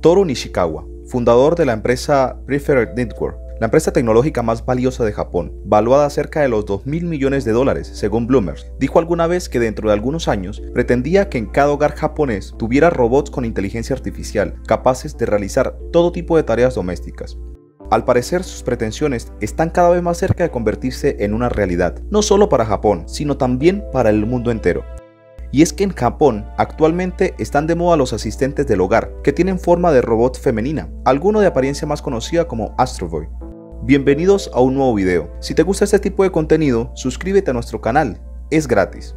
Toru Nishikawa, fundador de la empresa Preferred Network, la empresa tecnológica más valiosa de Japón, valuada cerca de los 2 mil millones de dólares, según Bloomberg, dijo alguna vez que dentro de algunos años pretendía que en cada hogar japonés tuviera robots con inteligencia artificial, capaces de realizar todo tipo de tareas domésticas. Al parecer sus pretensiones están cada vez más cerca de convertirse en una realidad, no solo para Japón, sino también para el mundo entero. Y es que en Japón actualmente están de moda los asistentes del hogar, que tienen forma de robot femenina, alguno de apariencia más conocida como Astro Boy. Bienvenidos a un nuevo video. Si te gusta este tipo de contenido, suscríbete a nuestro canal, es gratis.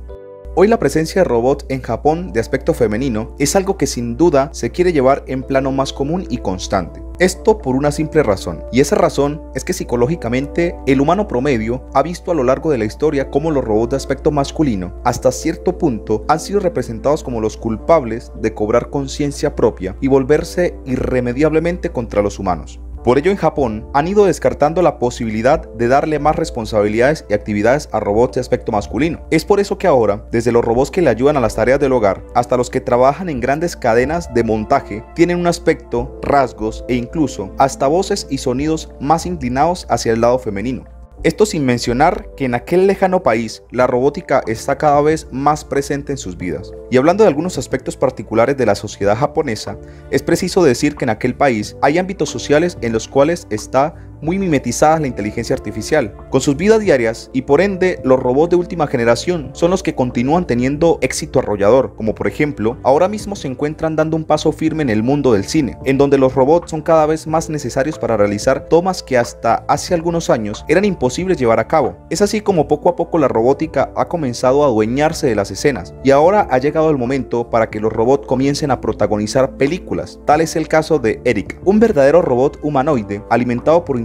Hoy la presencia de robots en Japón de aspecto femenino es algo que sin duda se quiere llevar en plano más común y constante. Esto por una simple razón, y esa razón es que psicológicamente el humano promedio ha visto a lo largo de la historia cómo los robots de aspecto masculino hasta cierto punto han sido representados como los culpables de cobrar conciencia propia y volverse irremediablemente contra los humanos. Por ello en Japón han ido descartando la posibilidad de darle más responsabilidades y actividades a robots de aspecto masculino. Es por eso que ahora, desde los robots que le ayudan a las tareas del hogar hasta los que trabajan en grandes cadenas de montaje, tienen un aspecto, rasgos e incluso hasta voces y sonidos más inclinados hacia el lado femenino. Esto sin mencionar que en aquel lejano país la robótica está cada vez más presente en sus vidas. Y hablando de algunos aspectos particulares de la sociedad japonesa, es preciso decir que en aquel país hay ámbitos sociales en los cuales está muy mimetizadas la inteligencia artificial, con sus vidas diarias y por ende los robots de última generación son los que continúan teniendo éxito arrollador, como por ejemplo ahora mismo se encuentran dando un paso firme en el mundo del cine, en donde los robots son cada vez más necesarios para realizar tomas que hasta hace algunos años eran imposibles llevar a cabo. Es así como poco a poco la robótica ha comenzado a adueñarse de las escenas y ahora ha llegado el momento para que los robots comiencen a protagonizar películas, tal es el caso de Eric, un verdadero robot humanoide alimentado por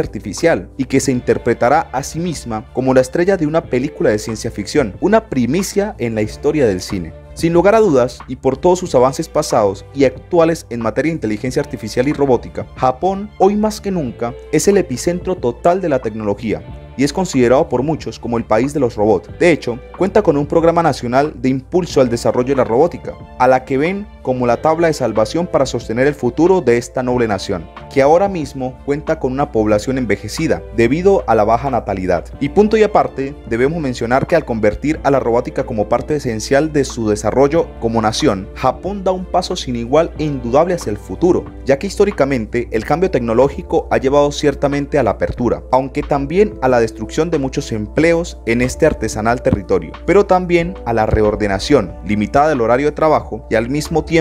artificial y que se interpretará a sí misma como la estrella de una película de ciencia ficción, una primicia en la historia del cine. Sin lugar a dudas, y por todos sus avances pasados y actuales en materia de inteligencia artificial y robótica, Japón, hoy más que nunca, es el epicentro total de la tecnología y es considerado por muchos como el país de los robots. De hecho, cuenta con un programa nacional de impulso al desarrollo de la robótica, a la que ven como la tabla de salvación para sostener el futuro de esta noble nación, que ahora mismo cuenta con una población envejecida debido a la baja natalidad. Y punto y aparte, debemos mencionar que al convertir a la robótica como parte esencial de su desarrollo como nación, Japón da un paso sin igual e indudable hacia el futuro, ya que históricamente el cambio tecnológico ha llevado ciertamente a la apertura, aunque también a la destrucción de muchos empleos en este artesanal territorio, pero también a la reordenación limitada del horario de trabajo y al mismo tiempo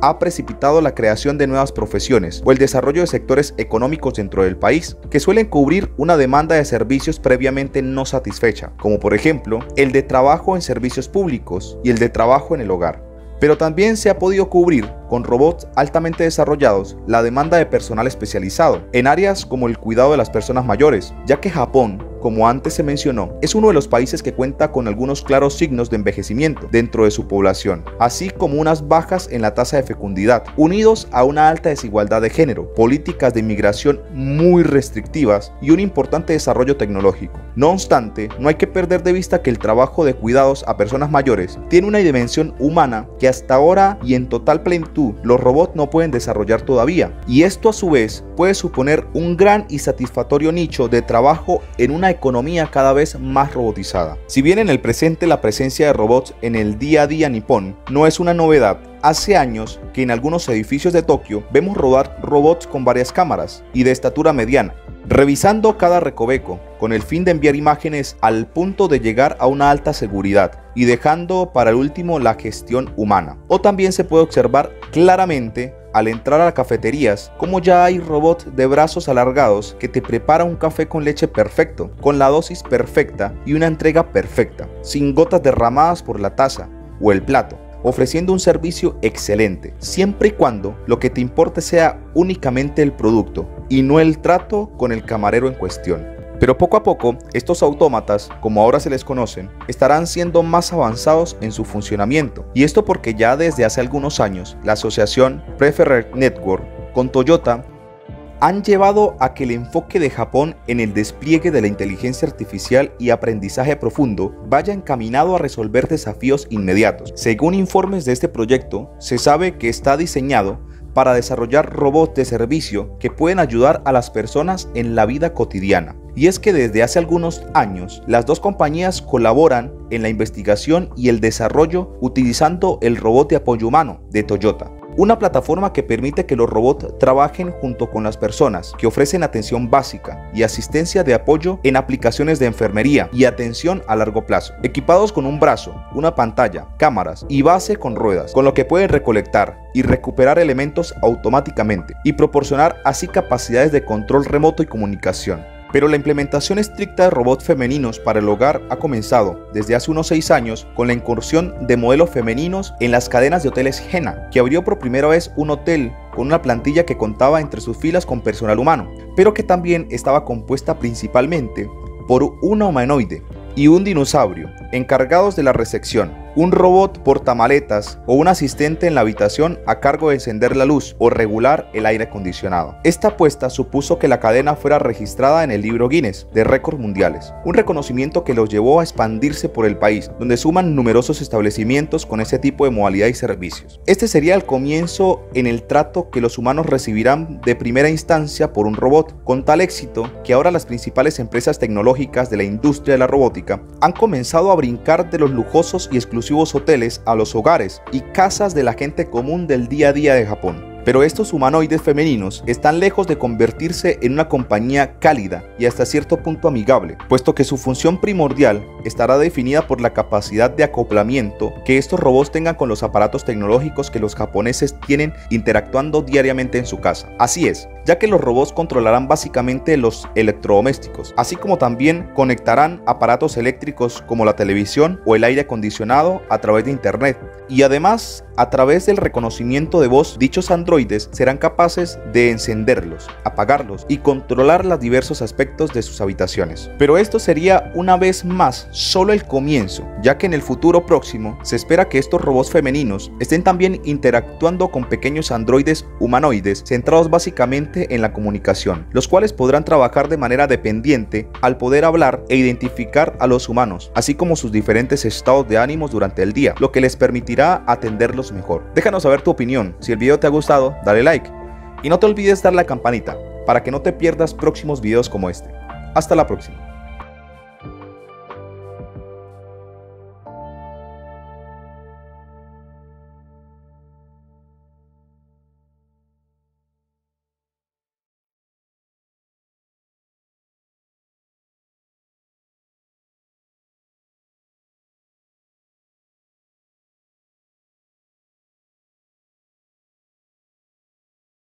ha precipitado la creación de nuevas profesiones o el desarrollo de sectores económicos dentro del país que suelen cubrir una demanda de servicios previamente no satisfecha, como por ejemplo el de trabajo en servicios públicos y el de trabajo en el hogar. Pero también se ha podido cubrir con robots altamente desarrollados la demanda de personal especializado en áreas como el cuidado de las personas mayores, ya que Japón como antes se mencionó, es uno de los países que cuenta con algunos claros signos de envejecimiento dentro de su población, así como unas bajas en la tasa de fecundidad, unidos a una alta desigualdad de género, políticas de inmigración muy restrictivas y un importante desarrollo tecnológico. No obstante, no hay que perder de vista que el trabajo de cuidados a personas mayores tiene una dimensión humana que hasta ahora y en total plenitud los robots no pueden desarrollar todavía, y esto a su vez puede suponer un gran y satisfactorio nicho de trabajo en una economía cada vez más robotizada. Si bien en el presente la presencia de robots en el día a día nipón no es una novedad, Hace años que en algunos edificios de Tokio vemos rodar robots con varias cámaras y de estatura mediana, revisando cada recoveco, con el fin de enviar imágenes al punto de llegar a una alta seguridad y dejando para el último la gestión humana. O también se puede observar claramente al entrar a cafeterías, como ya hay robots de brazos alargados que te prepara un café con leche perfecto, con la dosis perfecta y una entrega perfecta, sin gotas derramadas por la taza o el plato ofreciendo un servicio excelente, siempre y cuando lo que te importe sea únicamente el producto y no el trato con el camarero en cuestión. Pero poco a poco, estos autómatas, como ahora se les conocen, estarán siendo más avanzados en su funcionamiento. Y esto porque ya desde hace algunos años, la asociación Preferred Network con Toyota han llevado a que el enfoque de Japón en el despliegue de la inteligencia artificial y aprendizaje profundo vaya encaminado a resolver desafíos inmediatos. Según informes de este proyecto, se sabe que está diseñado para desarrollar robots de servicio que pueden ayudar a las personas en la vida cotidiana. Y es que desde hace algunos años las dos compañías colaboran en la investigación y el desarrollo utilizando el robot de apoyo humano de Toyota una plataforma que permite que los robots trabajen junto con las personas, que ofrecen atención básica y asistencia de apoyo en aplicaciones de enfermería y atención a largo plazo, equipados con un brazo, una pantalla, cámaras y base con ruedas, con lo que pueden recolectar y recuperar elementos automáticamente y proporcionar así capacidades de control remoto y comunicación. Pero la implementación estricta de robots femeninos para el hogar ha comenzado desde hace unos 6 años con la incursión de modelos femeninos en las cadenas de hoteles Jena, que abrió por primera vez un hotel con una plantilla que contaba entre sus filas con personal humano, pero que también estaba compuesta principalmente por una humanoide y un dinosaurio encargados de la recepción un robot portamaletas o un asistente en la habitación a cargo de encender la luz o regular el aire acondicionado. Esta apuesta supuso que la cadena fuera registrada en el libro Guinness de récords mundiales, un reconocimiento que los llevó a expandirse por el país, donde suman numerosos establecimientos con ese tipo de modalidad y servicios. Este sería el comienzo en el trato que los humanos recibirán de primera instancia por un robot, con tal éxito que ahora las principales empresas tecnológicas de la industria de la robótica han comenzado a brincar de los lujosos y exclusivos hoteles a los hogares y casas de la gente común del día a día de Japón. Pero estos humanoides femeninos están lejos de convertirse en una compañía cálida y hasta cierto punto amigable, puesto que su función primordial estará definida por la capacidad de acoplamiento que estos robots tengan con los aparatos tecnológicos que los japoneses tienen interactuando diariamente en su casa. Así es, ya que los robots controlarán básicamente los electrodomésticos, así como también conectarán aparatos eléctricos como la televisión o el aire acondicionado a través de internet. Y además, a través del reconocimiento de voz, dichos androides serán capaces de encenderlos, apagarlos y controlar los diversos aspectos de sus habitaciones. Pero esto sería una vez más solo el comienzo, ya que en el futuro próximo se espera que estos robots femeninos estén también interactuando con pequeños androides humanoides centrados básicamente en la comunicación, los cuales podrán trabajar de manera dependiente al poder hablar e identificar a los humanos, así como sus diferentes estados de ánimos durante el día, lo que les permitirá atenderlos mejor. Déjanos saber tu opinión, si el video te ha gustado, dale like y no te olvides dar la campanita para que no te pierdas próximos videos como este. Hasta la próxima.